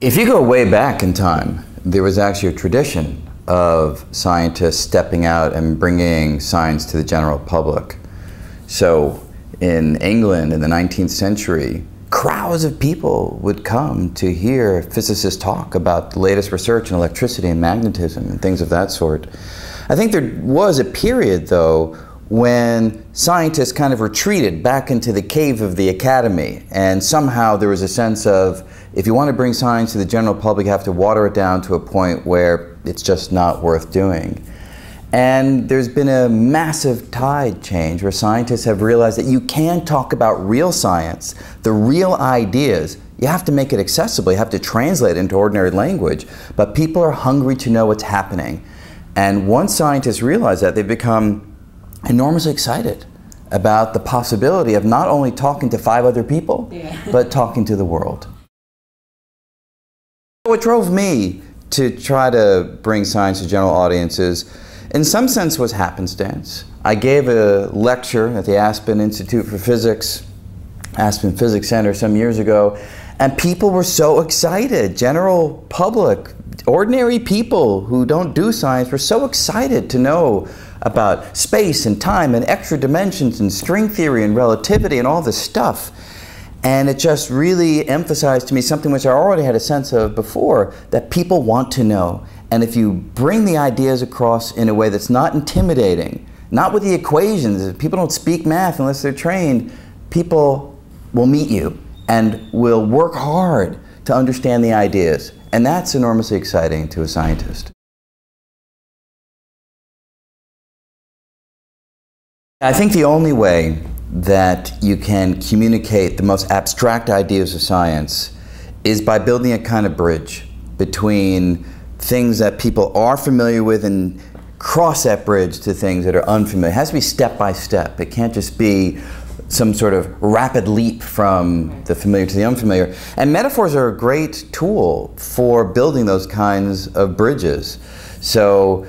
If you go way back in time, there was actually a tradition of scientists stepping out and bringing science to the general public. So in England in the 19th century, crowds of people would come to hear physicists talk about the latest research in electricity and magnetism and things of that sort. I think there was a period, though, when scientists kind of retreated back into the cave of the academy, and somehow there was a sense of if you want to bring science to the general public, you have to water it down to a point where it's just not worth doing. And there's been a massive tide change where scientists have realized that you can talk about real science, the real ideas. You have to make it accessible, you have to translate it into ordinary language, but people are hungry to know what's happening. And once scientists realize that, they become enormously excited about the possibility of not only talking to five other people, yeah. but talking to the world. What drove me to try to bring science to general audiences, in some sense, was happenstance. I gave a lecture at the Aspen Institute for Physics, Aspen Physics Center, some years ago, and people were so excited. General public, ordinary people who don't do science were so excited to know about space and time and extra dimensions and string theory and relativity and all this stuff. And it just really emphasized to me something which I already had a sense of before that people want to know. And if you bring the ideas across in a way that's not intimidating, not with the equations, people don't speak math unless they're trained, people will meet you and will work hard to understand the ideas. And that's enormously exciting to a scientist. I think the only way that you can communicate the most abstract ideas of science is by building a kind of bridge between things that people are familiar with and cross that bridge to things that are unfamiliar. It has to be step by step. It can't just be some sort of rapid leap from the familiar to the unfamiliar. And metaphors are a great tool for building those kinds of bridges. So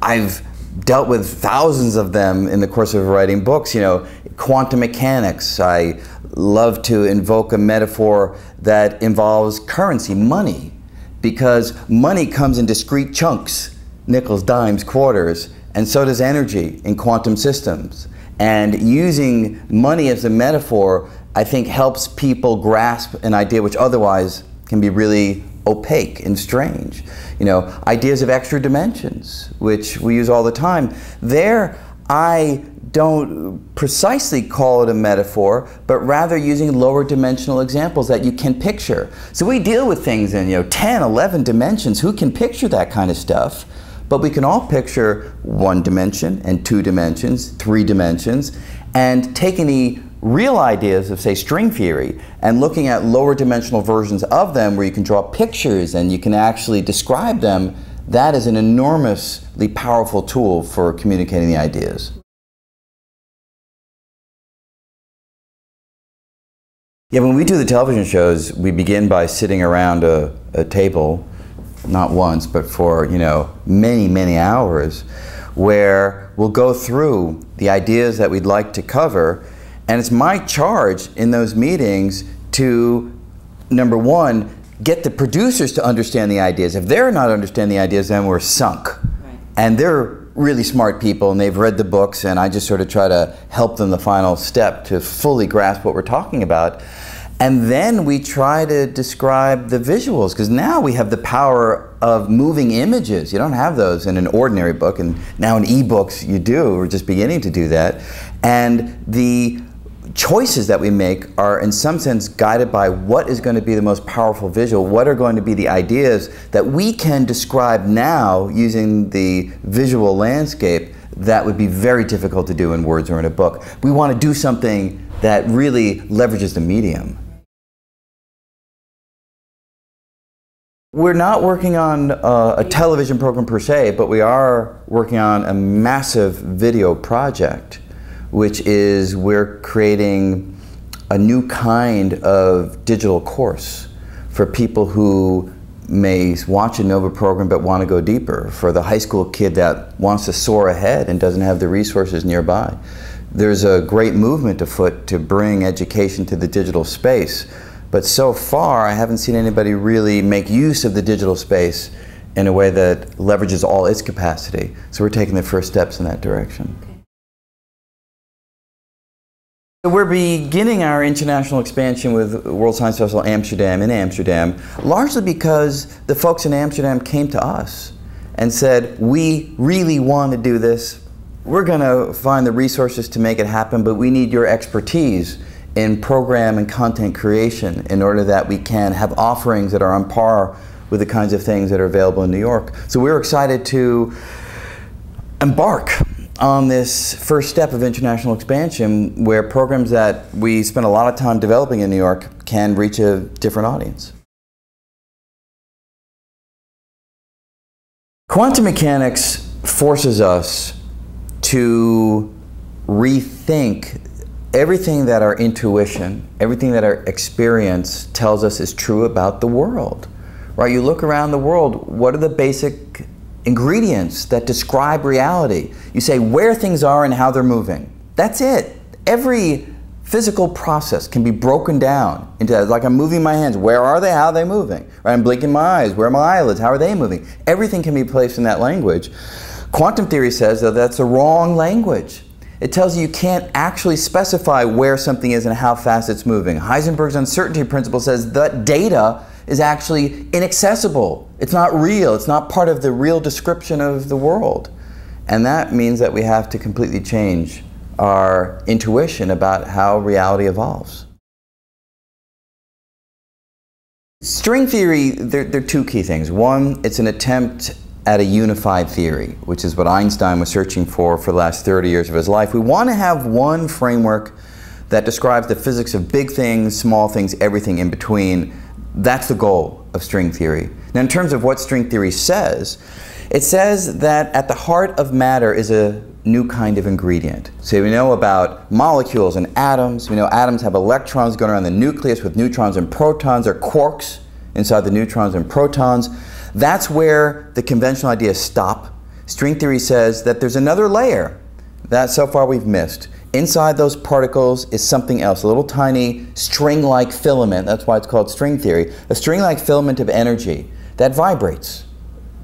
I've dealt with thousands of them in the course of writing books. You know, quantum mechanics. I love to invoke a metaphor that involves currency, money, because money comes in discrete chunks, nickels, dimes, quarters, and so does energy in quantum systems. And using money as a metaphor, I think, helps people grasp an idea which otherwise can be really opaque and strange. You know, ideas of extra dimensions, which we use all the time. There, I don't precisely call it a metaphor, but rather using lower dimensional examples that you can picture. So we deal with things in you know 10, 11 dimensions. Who can picture that kind of stuff? But we can all picture one dimension and two dimensions, three dimensions, and take any real ideas of, say, string theory and looking at lower dimensional versions of them where you can draw pictures and you can actually describe them, that is an enormously powerful tool for communicating the ideas. Yeah, when we do the television shows, we begin by sitting around a, a table not once, but for, you know, many, many hours, where we'll go through the ideas that we'd like to cover. And it's my charge in those meetings to, number one, get the producers to understand the ideas. If they're not understanding the ideas, then we're sunk. Right. And they're really smart people and they've read the books and I just sort of try to help them the final step to fully grasp what we're talking about. And then we try to describe the visuals because now we have the power of moving images. You don't have those in an ordinary book, and now in ebooks you do. We're just beginning to do that. And the choices that we make are in some sense guided by what is going to be the most powerful visual, what are going to be the ideas that we can describe now using the visual landscape that would be very difficult to do in words or in a book. We want to do something that really leverages the medium. We're not working on uh, a television program per se, but we are working on a massive video project, which is we're creating a new kind of digital course for people who may watch a NOVA program but want to go deeper, for the high school kid that wants to soar ahead and doesn't have the resources nearby. There's a great movement afoot to bring education to the digital space But so far, I haven't seen anybody really make use of the digital space in a way that leverages all its capacity. So we're taking the first steps in that direction. We're beginning our international expansion with World Science Festival Amsterdam in Amsterdam, largely because the folks in Amsterdam came to us and said, we really want to do this. We're going to find the resources to make it happen, but we need your expertise in program and content creation in order that we can have offerings that are on par with the kinds of things that are available in New York. So we're excited to embark on this first step of international expansion where programs that we spend a lot of time developing in New York can reach a different audience. Quantum mechanics forces us to rethink everything that our intuition, everything that our experience tells us is true about the world. Right? You look around the world, what are the basic ingredients that describe reality? You say where things are and how they're moving. That's it. Every physical process can be broken down into like I'm moving my hands. Where are they? How are they moving? Right? I'm blinking my eyes. Where are my eyelids? How are they moving? Everything can be placed in that language. Quantum theory says that that's a wrong language. It tells you you can't actually specify where something is and how fast it's moving. Heisenberg's uncertainty principle says that data is actually inaccessible. It's not real. It's not part of the real description of the world. And that means that we have to completely change our intuition about how reality evolves. String theory, there, there, are two key things. One, it's an attempt at a unified theory, which is what Einstein was searching for for the last 30 years of his life. We want to have one framework that describes the physics of big things, small things, everything in between. That's the goal of string theory. Now, in terms of what string theory says, it says that at the heart of matter is a new kind of ingredient. So we know about molecules and atoms. We know atoms have electrons going around the nucleus with neutrons and protons, or quarks inside the neutrons and protons. That's where the conventional ideas stop. String theory says that there's another layer that so far we've missed. Inside those particles is something else, a little tiny string-like filament. That's why it's called string theory. A string-like filament of energy that vibrates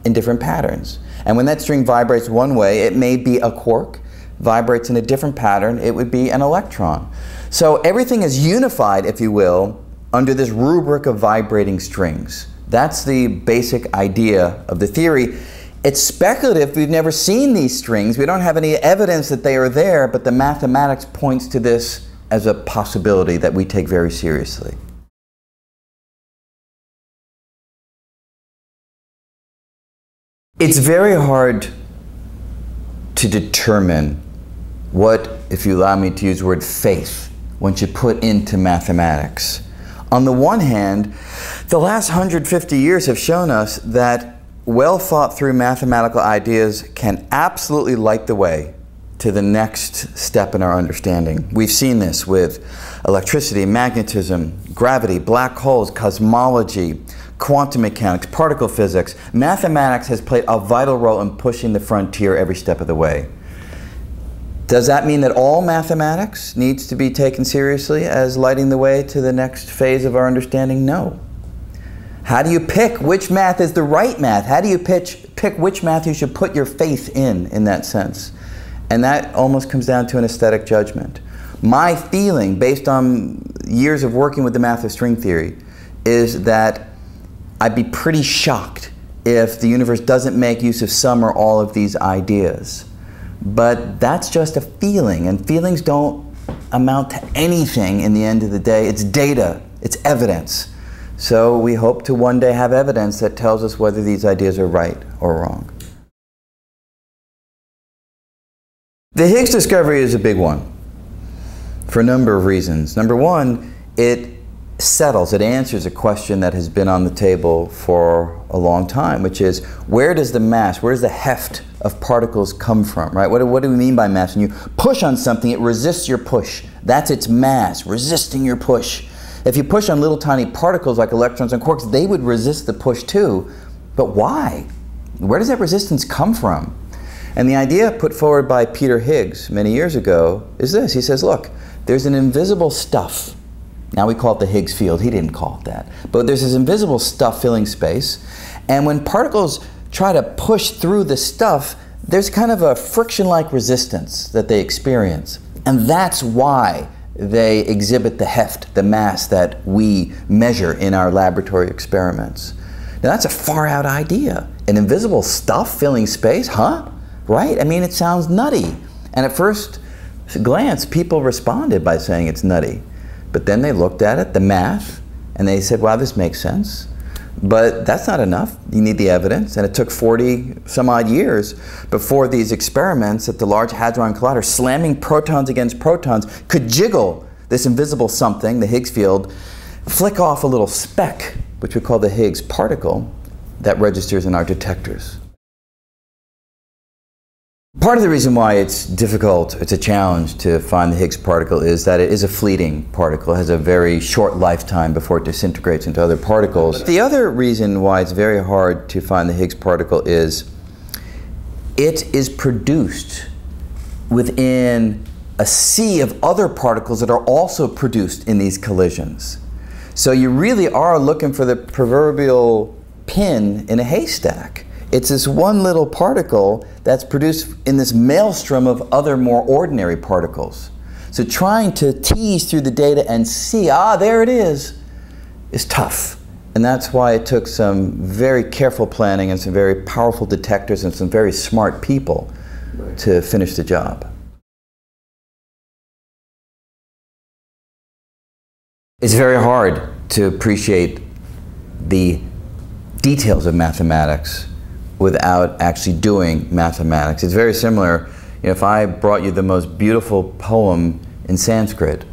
in different patterns. And when that string vibrates one way, it may be a quark. Vibrates in a different pattern, it would be an electron. So everything is unified, if you will, under this rubric of vibrating strings. That's the basic idea of the theory. It's speculative. We've never seen these strings. We don't have any evidence that they are there, but the mathematics points to this as a possibility that we take very seriously. It's very hard to determine what, if you allow me to use the word faith, one should put into mathematics. On the one hand, the last 150 years have shown us that well thought through mathematical ideas can absolutely light the way to the next step in our understanding. We've seen this with electricity, magnetism, gravity, black holes, cosmology, quantum mechanics, particle physics. Mathematics has played a vital role in pushing the frontier every step of the way. Does that mean that all mathematics needs to be taken seriously as lighting the way to the next phase of our understanding? No. How do you pick which math is the right math? How do you pitch, pick which math you should put your faith in, in that sense? And that almost comes down to an aesthetic judgment. My feeling, based on years of working with the math of string theory, is that I'd be pretty shocked if the universe doesn't make use of some or all of these ideas. But that's just a feeling, and feelings don't amount to anything in the end of the day. It's data, it's evidence. So we hope to one day have evidence that tells us whether these ideas are right or wrong. The Higgs discovery is a big one for a number of reasons. Number one, it settles, it answers a question that has been on the table for a long time, which is where does the mass, where does the heft of particles come from, right? What, what do we mean by mass? When you push on something, it resists your push. That's its mass, resisting your push. If you push on little tiny particles like electrons and quarks, they would resist the push too. But why? Where does that resistance come from? And the idea put forward by Peter Higgs many years ago is this. He says, look, there's an invisible stuff Now we call it the Higgs field. He didn't call it that. But there's this invisible stuff filling space. And when particles try to push through the stuff, there's kind of a friction like resistance that they experience. And that's why they exhibit the heft, the mass that we measure in our laboratory experiments. Now that's a far out idea. An invisible stuff filling space, huh? Right? I mean, it sounds nutty. And at first glance, people responded by saying it's nutty. But then they looked at it, the math, and they said, wow, this makes sense. But that's not enough. You need the evidence. And it took 40 some odd years before these experiments at the Large Hadron Collider, slamming protons against protons, could jiggle this invisible something, the Higgs field, flick off a little speck, which we call the Higgs particle, that registers in our detectors. Part of the reason why it's difficult, it's a challenge to find the Higgs particle is that it is a fleeting particle. It has a very short lifetime before it disintegrates into other particles. The other reason why it's very hard to find the Higgs particle is it is produced within a sea of other particles that are also produced in these collisions. So you really are looking for the proverbial pin in a haystack. It's this one little particle that's produced in this maelstrom of other more ordinary particles. So trying to tease through the data and see, ah, there it is, is tough. And that's why it took some very careful planning and some very powerful detectors and some very smart people right. to finish the job. It's very hard to appreciate the details of mathematics without actually doing mathematics. It's very similar. You know, if I brought you the most beautiful poem in Sanskrit,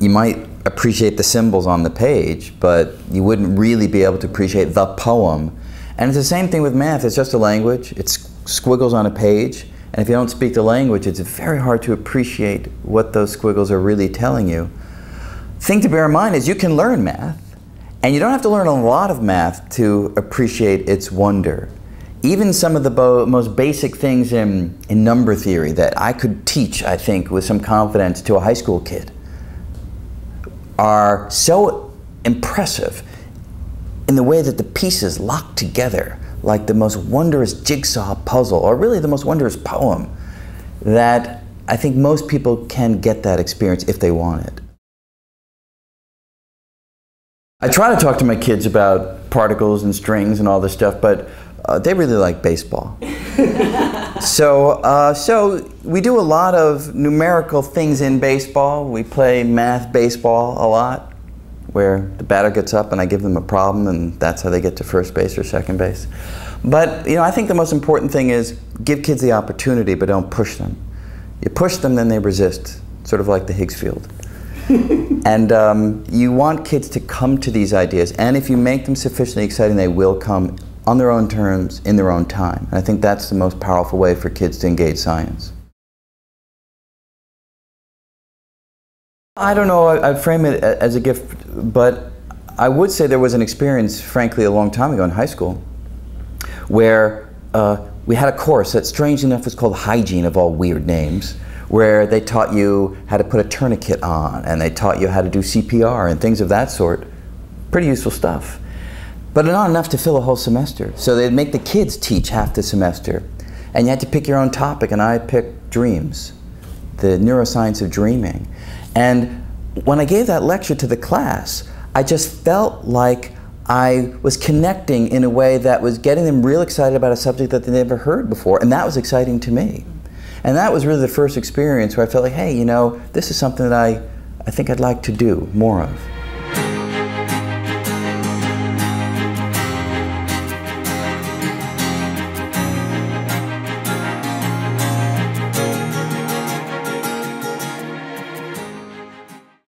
you might appreciate the symbols on the page, but you wouldn't really be able to appreciate the poem. And it's the same thing with math. It's just a language. It's squiggles on a page. And if you don't speak the language, it's very hard to appreciate what those squiggles are really telling you. Thing to bear in mind is you can learn math. And you don't have to learn a lot of math to appreciate its wonder. Even some of the most basic things in, in number theory that I could teach, I think, with some confidence to a high school kid are so impressive in the way that the pieces lock together like the most wondrous jigsaw puzzle, or really the most wondrous poem, that I think most people can get that experience if they want it. I try to talk to my kids about particles and strings and all this stuff, but uh, they really like baseball. so, uh, so we do a lot of numerical things in baseball. We play math baseball a lot, where the batter gets up and I give them a problem, and that's how they get to first base or second base. But you know, I think the most important thing is give kids the opportunity, but don't push them. You push them, then they resist, sort of like the Higgs field. and um, you want kids to come to these ideas, and if you make them sufficiently exciting, they will come on their own terms, in their own time. And I think that's the most powerful way for kids to engage science. I don't know, I, I frame it as a gift, but I would say there was an experience, frankly, a long time ago in high school, where uh, we had a course that, strangely enough, was called Hygiene of all weird names where they taught you how to put a tourniquet on and they taught you how to do CPR and things of that sort. Pretty useful stuff. But not enough to fill a whole semester. So they'd make the kids teach half the semester. And you had to pick your own topic, and I picked dreams, the neuroscience of dreaming. And when I gave that lecture to the class, I just felt like I was connecting in a way that was getting them real excited about a subject that they never heard before, and that was exciting to me. And that was really the first experience where I felt like, hey, you know, this is something that I, I think I'd like to do more of.